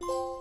you